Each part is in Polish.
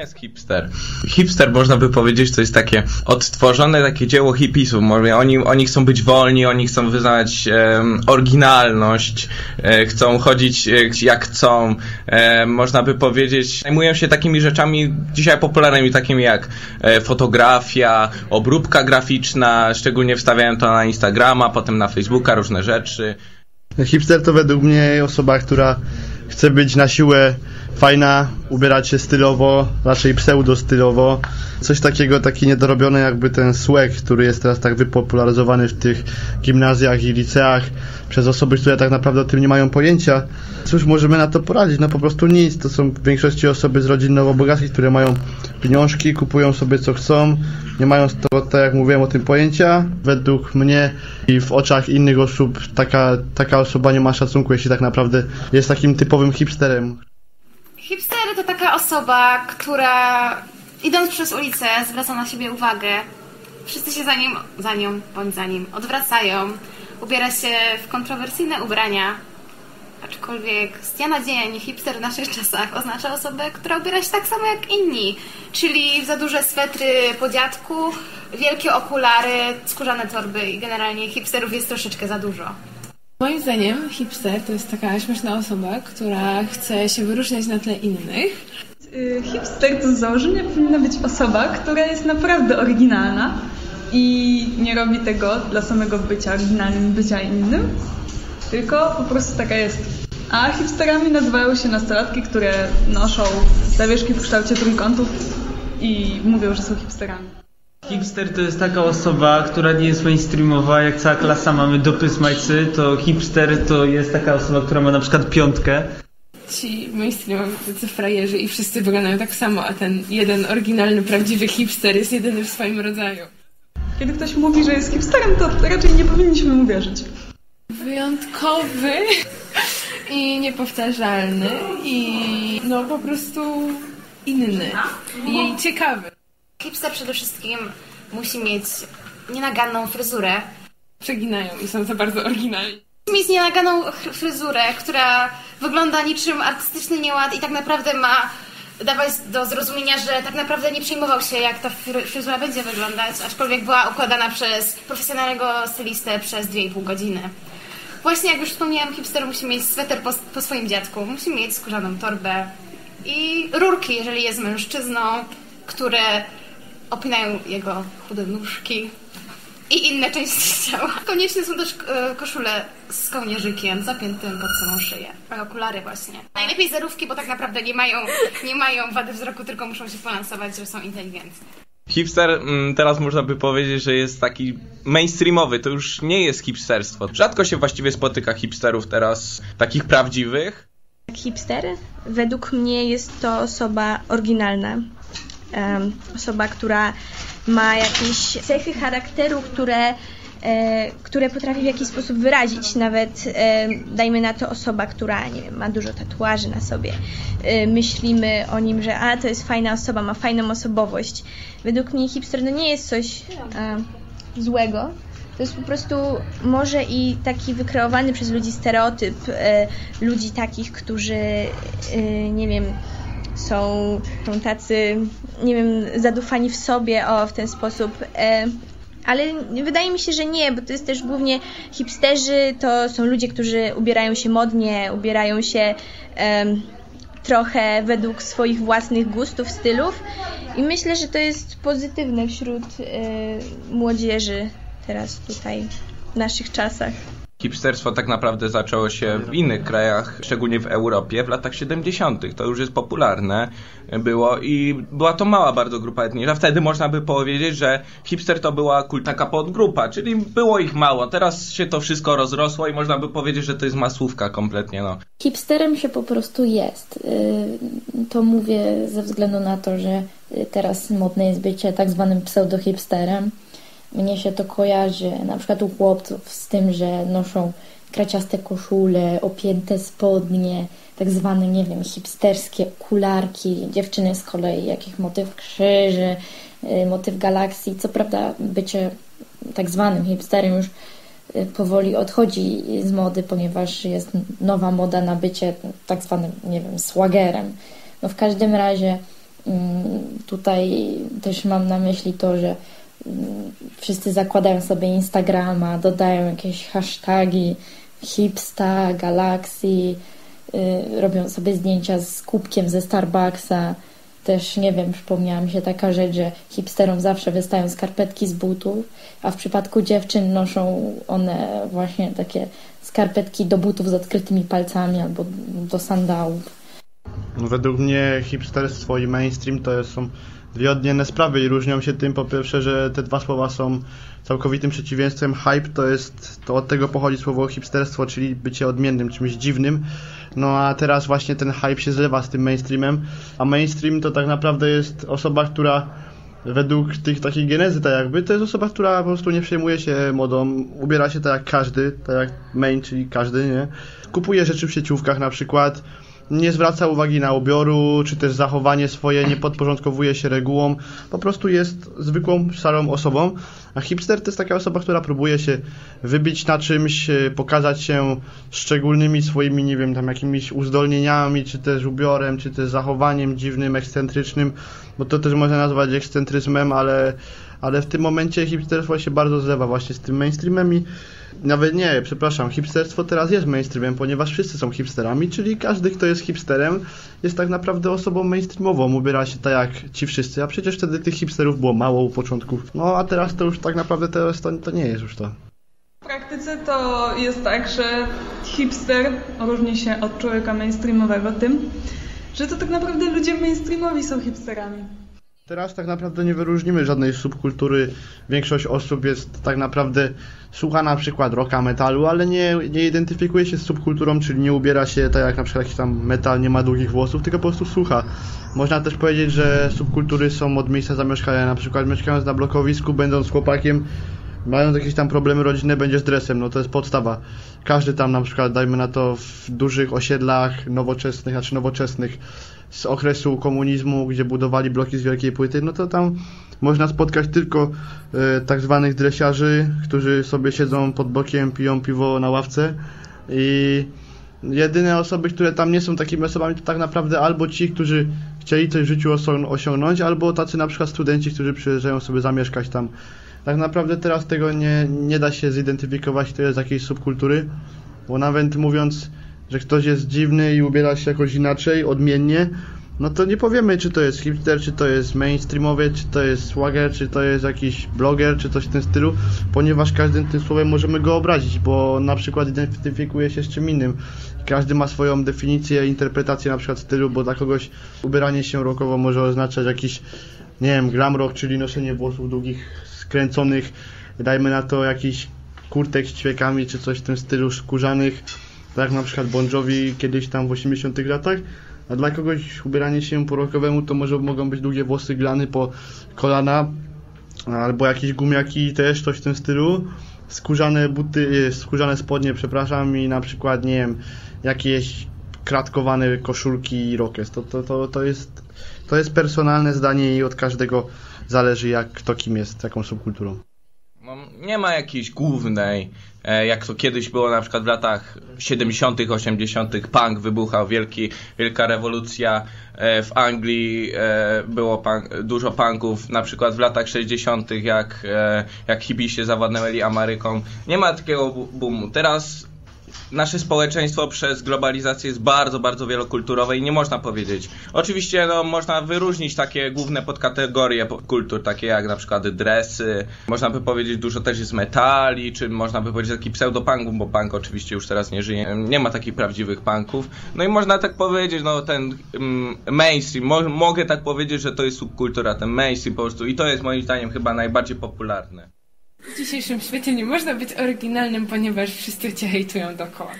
jest hipster? Hipster można by powiedzieć, to jest takie odtworzone takie dzieło hipisów. Oni, oni chcą być wolni, oni chcą wyznać um, oryginalność, e, chcą chodzić e, jak chcą. E, można by powiedzieć, zajmują się takimi rzeczami dzisiaj popularnymi, takimi jak e, fotografia, obróbka graficzna, szczególnie wstawiają to na Instagrama, potem na Facebooka, różne rzeczy. Hipster to według mnie osoba, która chce być na siłę fajna, ubierać się stylowo, raczej pseudo-stylowo. Coś takiego, taki niedorobiony jakby ten swag, który jest teraz tak wypopularyzowany w tych gimnazjach i liceach przez osoby, które tak naprawdę o tym nie mają pojęcia. Cóż możemy na to poradzić? No po prostu nic. To są w większości osoby z rodzin nowobogackich, które mają pieniążki, kupują sobie co chcą, nie mają to, tak jak mówiłem o tym pojęcia. Według mnie i w oczach innych osób taka, taka osoba nie ma szacunku, jeśli tak naprawdę jest takim typowym hipsterem. Hipster to taka osoba, która idąc przez ulicę zwraca na siebie uwagę. Wszyscy się za nim, za nią bądź za nim odwracają. Ubiera się w kontrowersyjne ubrania. Aczkolwiek z dnia na dzień hipster w naszych czasach oznacza osobę, która ubiera się tak samo jak inni. Czyli za duże swetry po dziadku, wielkie okulary, skórzane torby i generalnie hipsterów jest troszeczkę za dużo. Moim zdaniem hipster to jest taka śmieszna osoba, która chce się wyróżniać na tle innych. Y, hipster to z założenia powinna być osoba, która jest naprawdę oryginalna i nie robi tego dla samego bycia oryginalnym, bycia innym, tylko po prostu taka jest. A hipsterami nazywają się nastolatki, które noszą zawieszki w kształcie trójkątów i mówią, że są hipsterami. Hipster to jest taka osoba, która nie jest mainstreamowa, jak cała klasa mamy dopy smajcy, to hipster to jest taka osoba, która ma na przykład piątkę. Ci mainstreamowi tacy frajerzy i wszyscy wyglądają tak samo, a ten jeden oryginalny, prawdziwy hipster jest jedyny w swoim rodzaju. Kiedy ktoś mówi, że jest hipsterem, to raczej nie powinniśmy mu wierzyć. Wyjątkowy i niepowtarzalny i no po prostu inny i ciekawy. Hipster przede wszystkim musi mieć nienaganną fryzurę. Przeginają i są za bardzo oryginalni. Musi mieć nienaganą fryzurę, która wygląda niczym artystyczny nieład i tak naprawdę ma dawać do zrozumienia, że tak naprawdę nie przejmował się, jak ta fryzura będzie wyglądać, aczkolwiek była układana przez profesjonalnego stylistę przez 2,5 godziny. Właśnie jak już wspomniałam, hipster musi mieć sweter po, po swoim dziadku, musi mieć skórzaną torbę i rurki, jeżeli jest mężczyzną, które opinają jego chude nóżki i inne części ciała. Konieczne są też e, koszule z kołnierzykiem zapiętym pod samą szyję. A okulary właśnie. Najlepiej zerówki, bo tak naprawdę nie mają, nie mają wady wzroku, tylko muszą się polansować, że są inteligentni. Hipster mm, teraz można by powiedzieć, że jest taki mainstreamowy, to już nie jest hipsterstwo. Rzadko się właściwie spotyka hipsterów teraz, takich prawdziwych. Hipster według mnie jest to osoba oryginalna, osoba, która ma jakieś cechy charakteru, które, e, które potrafi w jakiś sposób wyrazić. Nawet e, dajmy na to osoba, która nie wiem, ma dużo tatuaży na sobie. E, myślimy o nim, że a to jest fajna osoba, ma fajną osobowość. Według mnie hipster no nie jest coś złego. To jest po prostu może i taki wykreowany przez ludzi stereotyp ludzi takich, którzy nie wiem, są, są tacy, nie wiem, zadufani w sobie, o, w ten sposób. E, ale wydaje mi się, że nie, bo to jest też głównie hipsterzy, to są ludzie, którzy ubierają się modnie, ubierają się trochę według swoich własnych gustów, stylów i myślę, że to jest pozytywne wśród e, młodzieży teraz tutaj w naszych czasach. Hipsterstwo tak naprawdę zaczęło się w innych krajach, szczególnie w Europie, w latach 70. To już jest popularne było i była to mała bardzo grupa etniczna. Wtedy można by powiedzieć, że hipster to była taka podgrupa, czyli było ich mało. Teraz się to wszystko rozrosło i można by powiedzieć, że to jest masówka kompletnie. No. Hipsterem się po prostu jest. Y, to mówię ze względu na to, że teraz modne jest bycie tak zwanym pseudo-hipsterem mnie się to kojarzy na przykład u chłopców z tym, że noszą kraciaste koszule, opięte spodnie, tak zwane, nie wiem, hipsterskie okularki. Dziewczyny z kolei, jakich motyw krzyży, y, motyw galakcji. Co prawda bycie tak zwanym hipsterem już y, powoli odchodzi z mody, ponieważ jest nowa moda na bycie tak zwanym, nie wiem, swagerem. No w każdym razie Mm, tutaj też mam na myśli to, że wszyscy zakładają sobie Instagrama, dodają jakieś hasztagi hipsta, galaxy, y, robią sobie zdjęcia z kubkiem ze Starbucksa. Też, nie wiem, przypomniała mi się taka rzecz, że hipsterom zawsze wystają skarpetki z butów, a w przypadku dziewczyn noszą one właśnie takie skarpetki do butów z odkrytymi palcami albo do sandałów. Według mnie hipsterstwo i mainstream to są dwie odmienne sprawy i różnią się tym po pierwsze, że te dwa słowa są całkowitym przeciwieństwem. Hype to jest, to od tego pochodzi słowo hipsterstwo, czyli bycie odmiennym, czymś dziwnym. No a teraz właśnie ten hype się zlewa z tym mainstreamem, a mainstream to tak naprawdę jest osoba, która według tych takiej genezy tak jakby, to jest osoba, która po prostu nie przejmuje się modą, ubiera się tak jak każdy, tak jak main, czyli każdy, nie? Kupuje rzeczy w sieciówkach na przykład, nie zwraca uwagi na ubioru, czy też zachowanie swoje, nie podporządkowuje się regułom, po prostu jest zwykłą, szarą osobą, a hipster to jest taka osoba, która próbuje się wybić na czymś, e, pokazać się szczególnymi swoimi, nie wiem, tam jakimiś uzdolnieniami, czy też ubiorem, czy też zachowaniem dziwnym, ekscentrycznym, bo to też można nazwać ekscentryzmem, ale, ale w tym momencie hipsterstwo się bardzo zlewa właśnie z tym mainstreamem i nawet nie, przepraszam, hipsterstwo teraz jest mainstreamem, ponieważ wszyscy są hipsterami, czyli każdy, kto jest hipsterem, jest tak naprawdę osobą mainstreamową, ubiera się tak jak ci wszyscy, a przecież wtedy tych hipsterów było mało u początków. No a teraz to już tak naprawdę teraz to, to nie jest już to. W praktyce to jest tak, że hipster różni się od człowieka mainstreamowego tym, że to tak naprawdę ludzie mainstreamowi są hipsterami. Teraz tak naprawdę nie wyróżnimy żadnej subkultury. Większość osób jest tak naprawdę słucha na przykład rocka, metalu, ale nie, nie identyfikuje się z subkulturą, czyli nie ubiera się tak jak na przykład jakiś tam metal, nie ma długich włosów, tylko po prostu słucha. Można też powiedzieć, że subkultury są od miejsca zamieszkania. Na przykład mieszkając na blokowisku, będąc chłopakiem, mając jakieś tam problemy rodzinne, będziesz dresem, no to jest podstawa. Każdy tam na przykład, dajmy na to, w dużych osiedlach nowoczesnych, znaczy nowoczesnych, z okresu komunizmu, gdzie budowali bloki z wielkiej płyty, no to tam można spotkać tylko e, tak zwanych dresiarzy, którzy sobie siedzą pod bokiem, piją piwo na ławce i jedyne osoby, które tam nie są takimi osobami, to tak naprawdę albo ci, którzy chcieli coś w życiu osiągnąć, albo tacy na przykład studenci, którzy przyjeżdżają sobie zamieszkać tam. Tak naprawdę teraz tego nie, nie da się zidentyfikować, to jest jakiejś subkultury, bo nawet mówiąc że ktoś jest dziwny i ubiera się jakoś inaczej, odmiennie, no to nie powiemy, czy to jest hipster, czy to jest mainstreamowy, czy to jest swagger, czy to jest jakiś bloger, czy coś w tym stylu, ponieważ każdym tym słowem możemy go obrazić, bo na przykład identyfikuje się z czym innym. Każdy ma swoją definicję, interpretację na przykład stylu, bo dla kogoś ubieranie się rockowo może oznaczać jakiś, nie wiem, glam rock, czyli noszenie włosów długich, skręconych, dajmy na to jakiś kurtek z ćwiekami, czy coś w tym stylu, skórzanych, tak na przykład Bon Jovi kiedyś tam w 80 latach, a dla kogoś ubieranie się po rokowemu to może mogą być długie włosy glany po kolana, albo jakieś gumiaki też, coś w tym stylu, skórzane buty, e, skórzane spodnie, przepraszam, i na przykład, nie wiem, jakieś kratkowane koszulki i rokes. To, to, to, to, jest, to jest personalne zdanie i od każdego zależy, jak kto kim jest, jaką subkulturą. No, nie ma jakiejś głównej, e, jak to kiedyś było na przykład w latach 70., 80., punk wybuchał, wielki, wielka rewolucja. E, w Anglii e, było punk, dużo punków, na przykład w latach 60., jak, jak hippie się zawładnęli Ameryką. Nie ma takiego boomu. Teraz nasze społeczeństwo przez globalizację jest bardzo, bardzo wielokulturowe i nie można powiedzieć. Oczywiście no, można wyróżnić takie główne podkategorie kultur, takie jak na przykład dresy, można by powiedzieć dużo też jest metali, czy można by powiedzieć taki pseudopunk, bo punk oczywiście już teraz nie żyje, nie ma takich prawdziwych punków. No i można tak powiedzieć, no ten mm, mainstream, mo mogę tak powiedzieć, że to jest subkultura, ten mainstream po prostu i to jest moim zdaniem chyba najbardziej popularne. W dzisiejszym świecie nie można być oryginalnym, ponieważ wszyscy cię hejtują dookoła.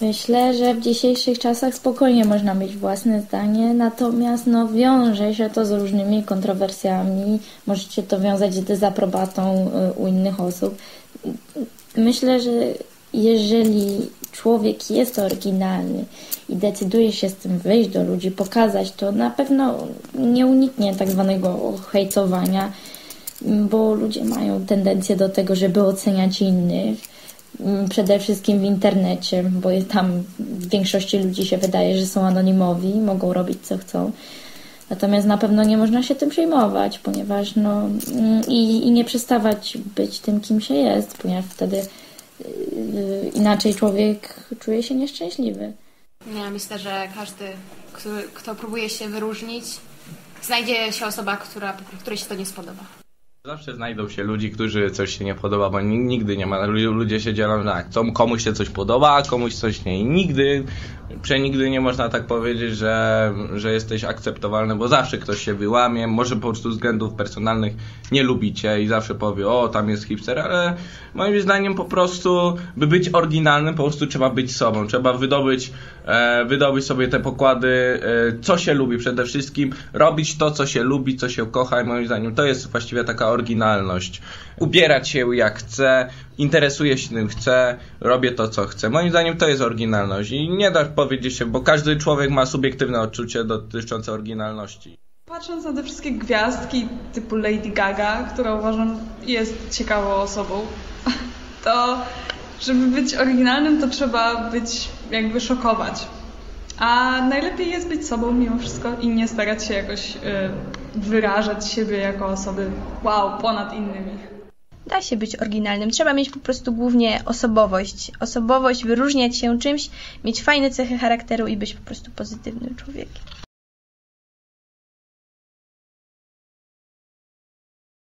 Myślę, że w dzisiejszych czasach spokojnie można mieć własne zdanie, natomiast no, wiąże się to z różnymi kontrowersjami, możecie to wiązać z dezaprobatą y, u innych osób. Myślę, że jeżeli człowiek jest oryginalny i decyduje się z tym wyjść do ludzi, pokazać, to na pewno nie uniknie tak zwanego hejcowania bo ludzie mają tendencję do tego, żeby oceniać innych. Mm, przede wszystkim w internecie, bo tam w większości ludzi się wydaje, że są anonimowi, mogą robić co chcą. Natomiast na pewno nie można się tym przejmować, ponieważ no mm, i, i nie przestawać być tym, kim się jest, ponieważ wtedy yy, inaczej człowiek czuje się nieszczęśliwy. Ja myślę, że każdy, kto, kto próbuje się wyróżnić, znajdzie się osoba, która, której się to nie spodoba. Zawsze znajdą się ludzi, którzy coś się nie podoba, bo nig- nigdy nie ma. Lu- Ludzie się dzielą tak, co- komuś się coś podoba, a komuś coś nie. I nigdy, przenigdy nie można tak powiedzieć, że, że jesteś akceptowalny, bo zawsze ktoś się wyłamie, może po prostu względów personalnych nie lubicie i zawsze powie, o, tam jest hipster, ale moim zdaniem po prostu, by być oryginalnym, po prostu trzeba być sobą. Trzeba wydobyć, e, wydobyć sobie te pokłady, e, co się lubi przede wszystkim, robić to, co się lubi, co się kocha i moim zdaniem to jest właściwie taka oryginalność. Ubierać się jak chcę, interesuję się tym chcę, robię to, co chcę. Moim zdaniem to jest oryginalność i nie da powiedzieć się, bo każdy człowiek ma subiektywne odczucie dotyczące oryginalności. Patrząc na te wszystkie gwiazdki typu Lady Gaga, która uważam jest ciekawą osobą, to żeby być oryginalnym, to trzeba być jakby szokować. A najlepiej jest być sobą mimo wszystko i nie starać się jakoś y, wyrażać siebie jako osoby wow, ponad innymi. Da się być oryginalnym. Trzeba mieć po prostu głównie osobowość. Osobowość, wyróżniać się czymś, mieć fajne cechy charakteru i być po prostu pozytywnym człowiekiem.